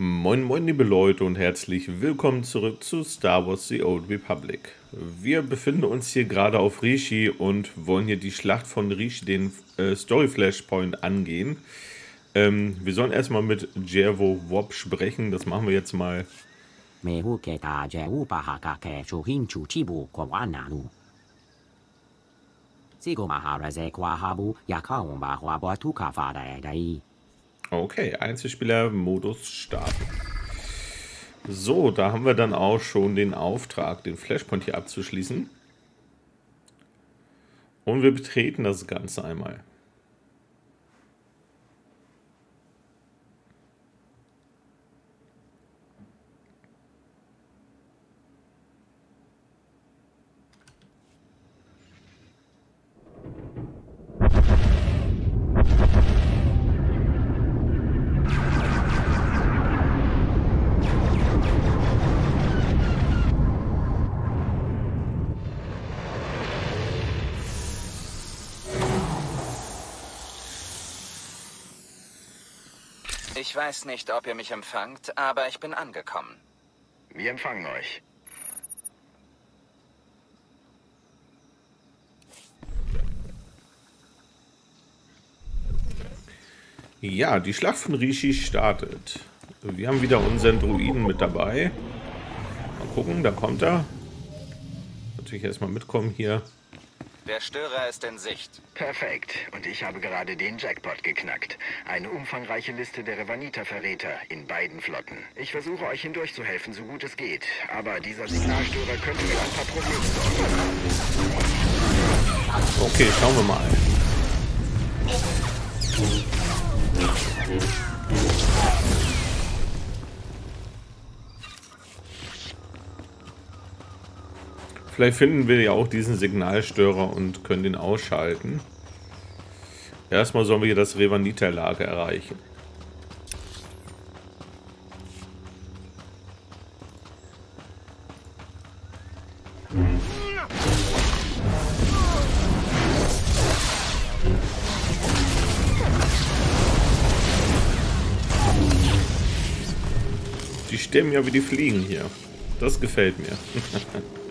Moin moin liebe Leute und herzlich willkommen zurück zu Star Wars The Old Republic. Wir befinden uns hier gerade auf Rishi und wollen hier die Schlacht von Rishi, den äh, Story Flashpoint, angehen. Ähm, wir sollen erstmal mit Jervo Wop sprechen, das machen wir jetzt mal. Okay, Einzelspieler-Modus starten. So, da haben wir dann auch schon den Auftrag, den Flashpoint hier abzuschließen. Und wir betreten das Ganze einmal. Ich weiß nicht, ob ihr mich empfangt, aber ich bin angekommen. Wir empfangen euch. Ja, die Schlacht von Rishi startet. Wir haben wieder unseren Druiden mit dabei. Mal gucken, da kommt er. Natürlich erstmal mitkommen hier. Der Störer ist in Sicht. Perfekt. Und ich habe gerade den Jackpot geknackt. Eine umfangreiche Liste der Revanita-Verräter in beiden Flotten. Ich versuche euch hindurch zu helfen, so gut es geht. Aber dieser Signalstörer könnte für ein paar Probleme sorgen. Okay, schauen wir mal. Vielleicht finden wir ja auch diesen Signalstörer und können den ausschalten. Erstmal sollen wir hier das Revanita-Lager erreichen. Die stemmen ja wie die Fliegen hier. Das gefällt mir.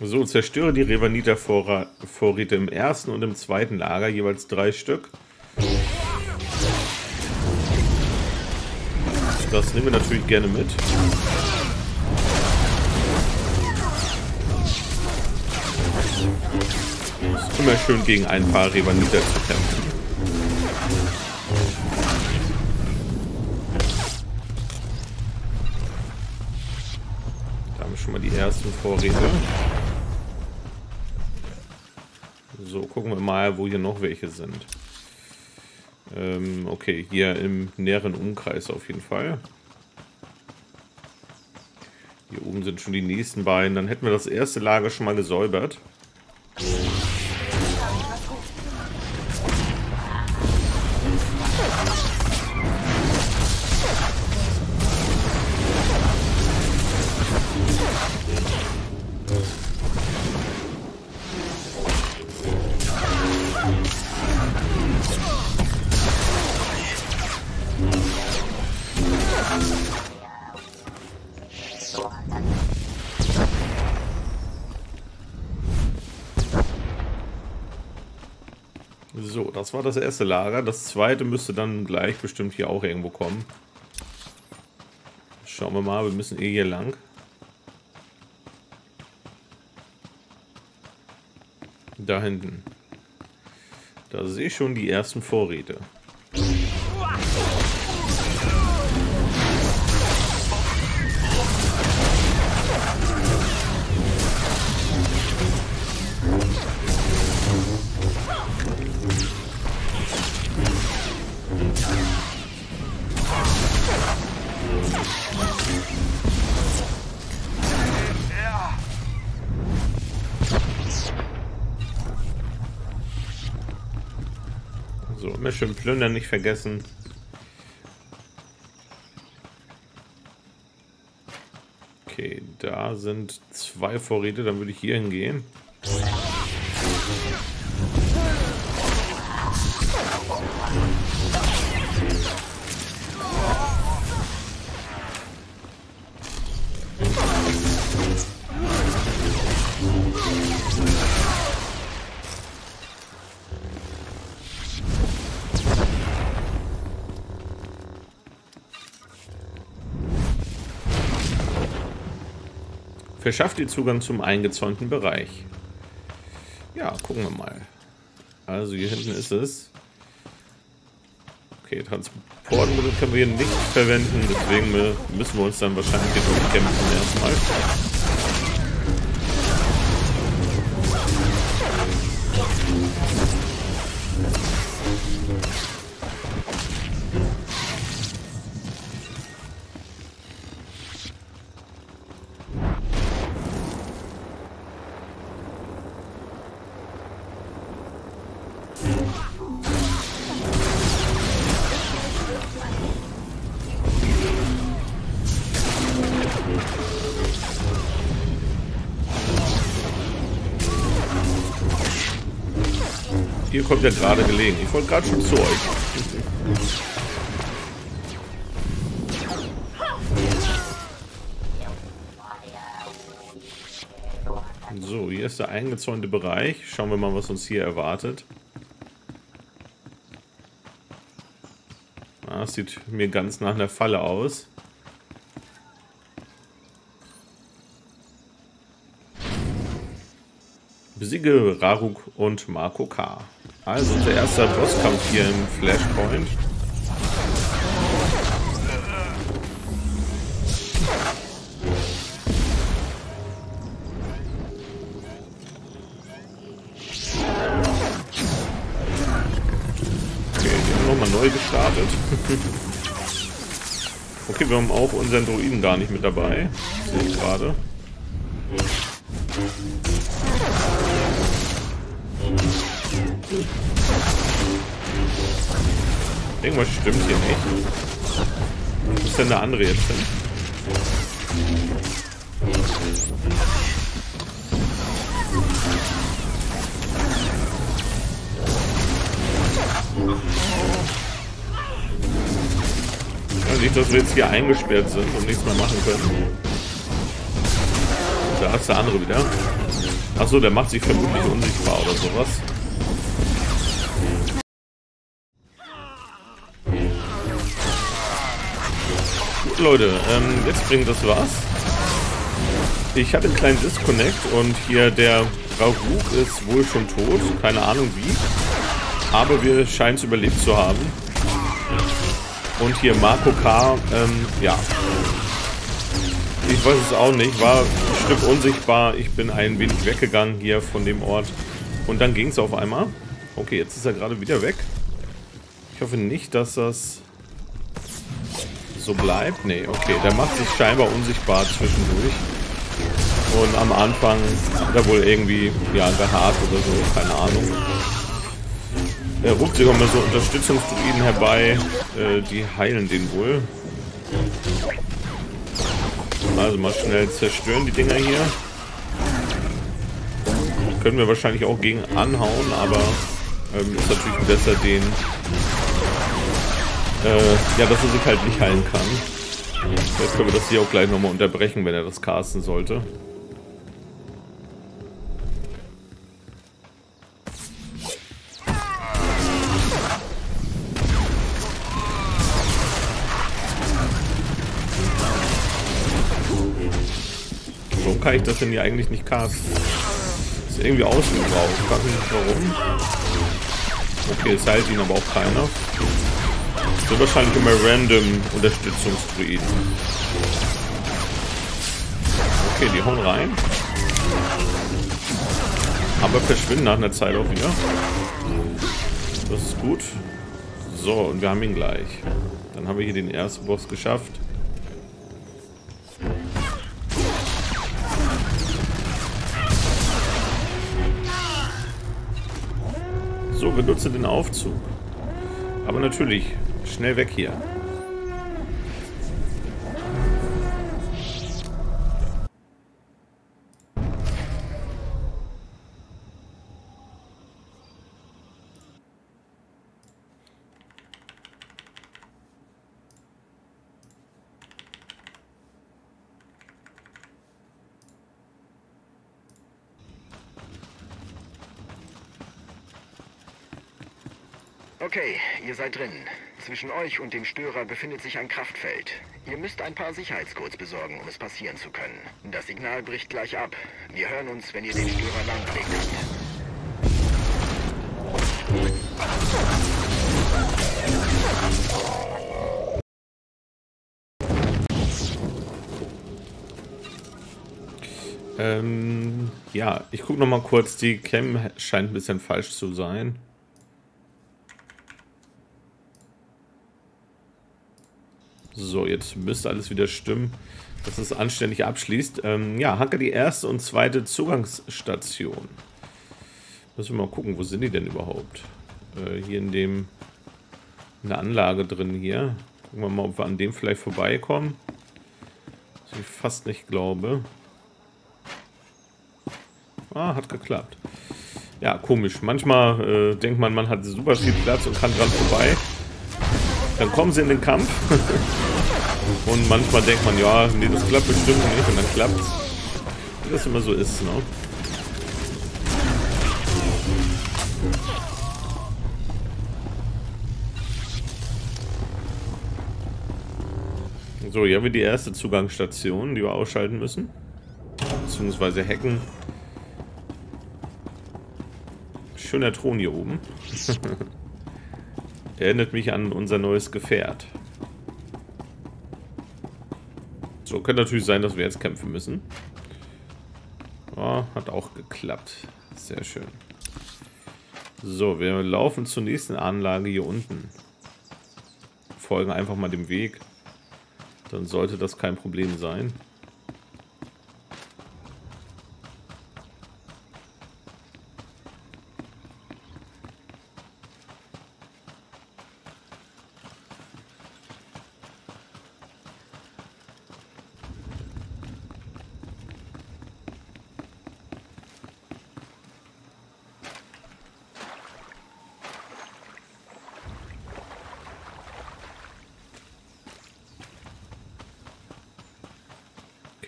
So, zerstöre die Revanita-Vorräte im ersten und im zweiten Lager, jeweils drei Stück. Das nehmen wir natürlich gerne mit. Es ist immer schön gegen ein paar Revanita zu kämpfen. Da haben wir schon mal die ersten Vorräte. So, gucken wir mal, wo hier noch welche sind. Ähm, okay, hier im näheren Umkreis auf jeden Fall. Hier oben sind schon die nächsten beiden. Dann hätten wir das erste Lager schon mal gesäubert. Das war das erste Lager. Das zweite müsste dann gleich bestimmt hier auch irgendwo kommen. Schauen wir mal, wir müssen eh hier lang. Da hinten. Da sehe ich schon die ersten Vorräte. Schön plündern, nicht vergessen. Okay, da sind zwei Vorräte, dann würde ich hier hingehen. Verschafft ihr Zugang zum eingezäunten Bereich. Ja, gucken wir mal. Also hier hinten ist es. Okay, Transportmittel können wir hier nicht verwenden, deswegen müssen wir uns dann wahrscheinlich hier durchkämpfen erstmal. Kommt ja gerade gelegen. Ich wollte gerade schon zu euch. So, hier ist der eingezäunte Bereich. Schauen wir mal, was uns hier erwartet. Ah, das sieht mir ganz nach einer Falle aus. Besiege Raruk und Marco K. Also unser erster Bosskampf hier im Flashpoint. Okay, die haben nochmal neu gestartet. okay, wir haben auch unseren Druiden gar nicht mit dabei. Sehe ich gerade. Irgendwas stimmt hier nicht. Wo ist denn der andere jetzt hin? Ja, nicht, dass wir jetzt hier eingesperrt sind und nichts mehr machen können. Da ist der andere wieder. Achso, der macht sich vermutlich unsichtbar oder sowas. Leute, ähm, jetzt bringt das was. Ich hatte einen kleinen Disconnect und hier der Rauk ist wohl schon tot. Keine Ahnung wie. Aber wir scheinen es überlebt zu haben. Und hier Marco K. Ähm, ja. Ich weiß es auch nicht. War ein Stück unsichtbar. Ich bin ein wenig weggegangen hier von dem Ort. Und dann ging es auf einmal. Okay, jetzt ist er gerade wieder weg. Ich hoffe nicht, dass das so bleibt. Nee, okay. Der macht sich scheinbar unsichtbar zwischendurch. Und am Anfang hat er wohl irgendwie, ja, gehaart oder so. Keine Ahnung. Er ruft sich auch mal so Unterstützungsdruiden herbei. Äh, die heilen den wohl. Also mal schnell zerstören die Dinger hier. Können wir wahrscheinlich auch gegen anhauen, aber ähm, ist natürlich besser den äh, ja, dass er sich halt nicht heilen kann. Jetzt können wir das hier auch gleich nochmal unterbrechen, wenn er das casten sollte. Warum kann ich das denn hier eigentlich nicht casten? Ist irgendwie ausgebraucht. Ich mich nicht warum. Okay, es heilt ihn aber auch keiner. So wahrscheinlich immer random Unterstützungsdruiden. Okay, die hauen rein. Aber verschwinden nach einer Zeit auch wieder. Das ist gut. So, und wir haben ihn gleich. Dann haben wir hier den ersten Boss geschafft. So, benutze den Aufzug. Aber natürlich, schnell weg hier. Okay, ihr seid drin. Zwischen euch und dem Störer befindet sich ein Kraftfeld. Ihr müsst ein paar Sicherheitscodes besorgen, um es passieren zu können. Das Signal bricht gleich ab. Wir hören uns, wenn ihr den Störer lahmgelegt habt. Ähm, ja, ich gucke noch mal kurz. Die Cam scheint ein bisschen falsch zu sein. So, jetzt müsste alles wieder stimmen, dass es anständig abschließt. Ähm, ja, Hacke die erste und zweite Zugangsstation. Müssen wir mal gucken, wo sind die denn überhaupt? Äh, hier in dem in der Anlage drin hier. Gucken wir mal, ob wir an dem vielleicht vorbeikommen. Was ich fast nicht glaube. Ah, hat geklappt. Ja, komisch. Manchmal äh, denkt man, man hat super viel Platz und kann dran vorbei. Dann kommen sie in den Kampf. und manchmal denkt man, ja, nee, das klappt bestimmt nicht. Und dann klappt Wie das immer so ist, ne? So, hier haben wir die erste Zugangsstation, die wir ausschalten müssen. Beziehungsweise hacken. Schöner Thron hier oben. Erinnert mich an unser neues Gefährt. So, könnte natürlich sein, dass wir jetzt kämpfen müssen. Oh, hat auch geklappt. Sehr schön. So, wir laufen zur nächsten Anlage hier unten. Folgen einfach mal dem Weg. Dann sollte das kein Problem sein.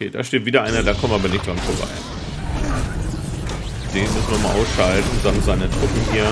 Okay, da steht wieder einer, da kommen wir aber nicht dran vorbei. Den müssen wir mal ausschalten, samt seine Truppen hier.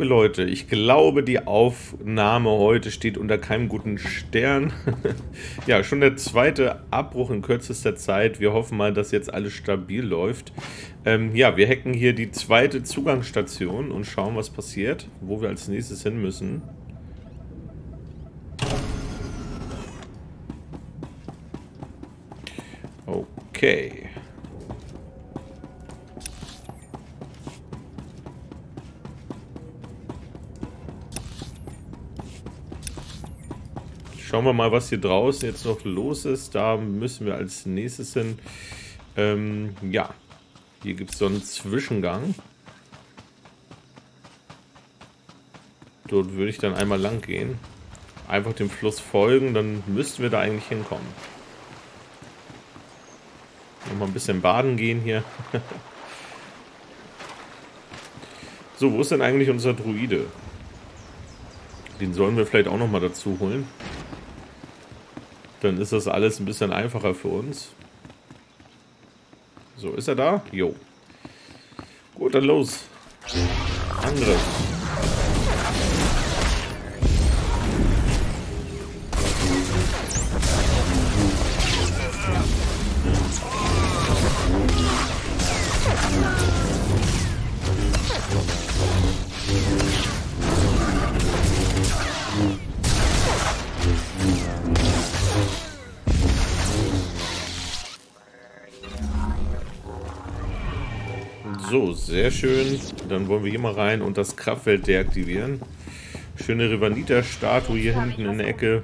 Liebe Leute, ich glaube, die Aufnahme heute steht unter keinem guten Stern. ja, schon der zweite Abbruch in kürzester Zeit. Wir hoffen mal, dass jetzt alles stabil läuft. Ähm, ja, wir hacken hier die zweite Zugangsstation und schauen, was passiert, wo wir als nächstes hin müssen. Okay. Schauen wir mal, was hier draußen jetzt noch los ist. Da müssen wir als nächstes hin. Ähm, ja, hier gibt es so einen Zwischengang. Dort würde ich dann einmal lang gehen. Einfach dem Fluss folgen, dann müssten wir da eigentlich hinkommen. Nochmal ein bisschen baden gehen hier. so, wo ist denn eigentlich unser Druide? Den sollen wir vielleicht auch nochmal dazu holen. Dann ist das alles ein bisschen einfacher für uns. So, ist er da? Jo. Gut, dann los. Angriff. So, sehr schön. Dann wollen wir hier mal rein und das Kraftfeld deaktivieren. Schöne Rivanita-Statue hier hinten in der Ecke.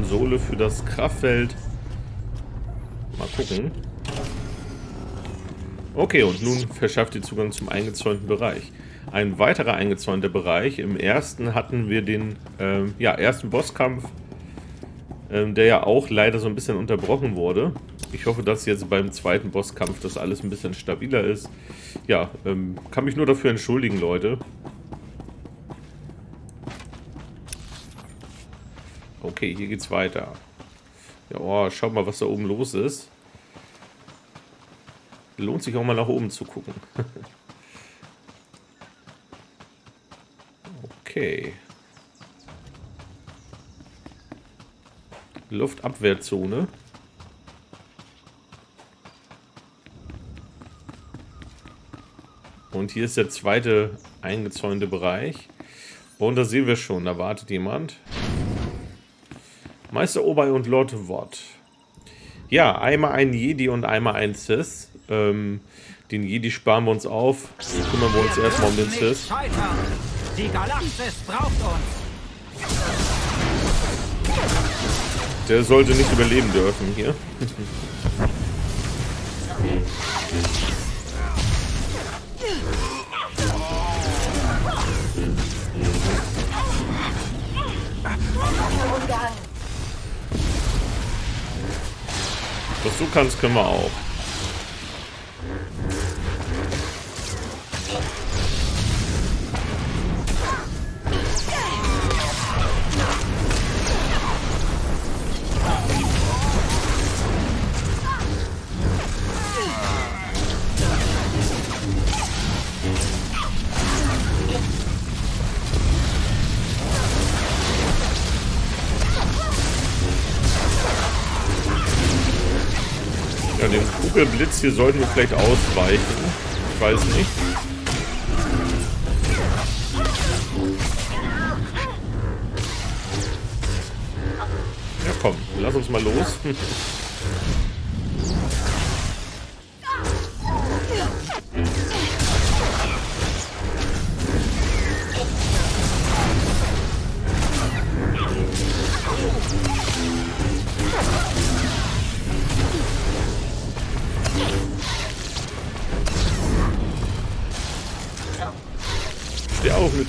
Konsole für das Kraftfeld. Mal gucken. Okay, und nun verschafft ihr Zugang zum eingezäunten Bereich. Ein weiterer eingezäunter Bereich. Im ersten hatten wir den ähm, ja, ersten Bosskampf, ähm, der ja auch leider so ein bisschen unterbrochen wurde. Ich hoffe, dass jetzt beim zweiten Bosskampf das alles ein bisschen stabiler ist. Ja, ähm, kann mich nur dafür entschuldigen, Leute. Okay, hier geht's weiter. Ja, oh, schau mal, was da oben los ist. Lohnt sich auch mal nach oben zu gucken. okay. Luftabwehrzone. Und hier ist der zweite eingezäunte Bereich. Und da sehen wir schon, da wartet jemand. Meister Obei und Lord Wort. Ja, einmal ein Jedi und einmal ein Sis. Ähm, den Jedi sparen wir uns auf. Dann kümmern wir uns erstmal um den Sis. Die Galaxis braucht uns. Der sollte nicht überleben dürfen hier. du kannst, können wir auch. Kugelblitz hier sollten wir vielleicht ausweichen. Ich weiß nicht. Ja komm, lass uns mal los.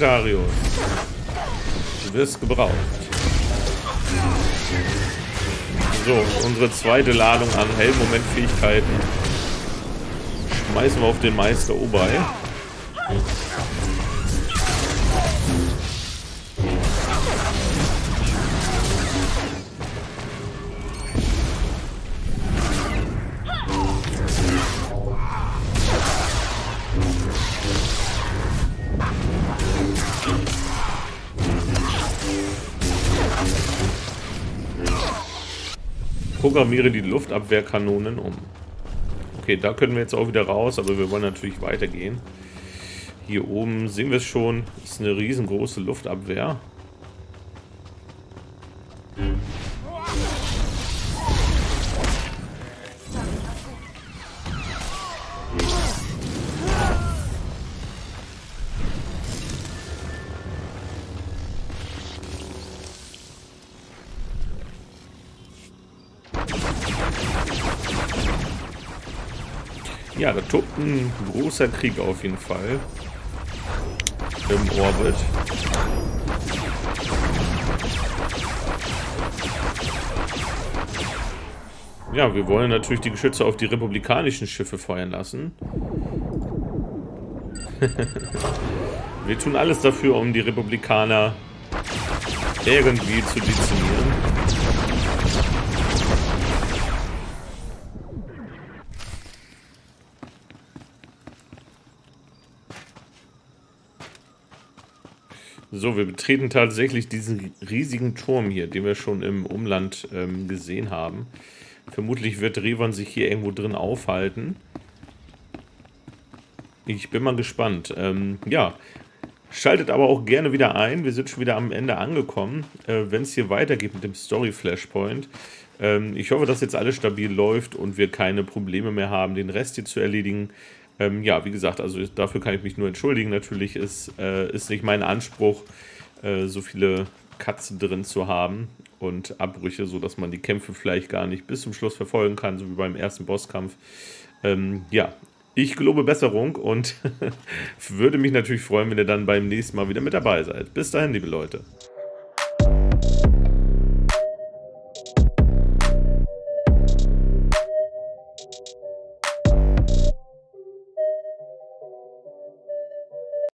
Lotarius. Du wirst gebraucht. So, unsere zweite Ladung an Hellmomentfähigkeiten schmeißen wir auf den Meister Obei. Programmiere die Luftabwehrkanonen um. Okay, da können wir jetzt auch wieder raus, aber wir wollen natürlich weitergehen. Hier oben sehen wir es schon, ist eine riesengroße Luftabwehr. Ja, da großer Krieg auf jeden Fall. Im Orbit. Ja, wir wollen natürlich die Geschütze auf die republikanischen Schiffe feuern lassen. wir tun alles dafür, um die Republikaner irgendwie zu dezimieren. So, wir betreten tatsächlich diesen riesigen Turm hier, den wir schon im Umland ähm, gesehen haben. Vermutlich wird Revan sich hier irgendwo drin aufhalten. Ich bin mal gespannt. Ähm, ja, schaltet aber auch gerne wieder ein. Wir sind schon wieder am Ende angekommen. Äh, Wenn es hier weitergeht mit dem Story Flashpoint. Ähm, ich hoffe, dass jetzt alles stabil läuft und wir keine Probleme mehr haben, den Rest hier zu erledigen. Ähm, ja, wie gesagt, also dafür kann ich mich nur entschuldigen. Natürlich ist, äh, ist nicht mein Anspruch, äh, so viele Katzen drin zu haben und Abbrüche, sodass man die Kämpfe vielleicht gar nicht bis zum Schluss verfolgen kann, so wie beim ersten Bosskampf. Ähm, ja, ich gelobe Besserung und würde mich natürlich freuen, wenn ihr dann beim nächsten Mal wieder mit dabei seid. Bis dahin, liebe Leute.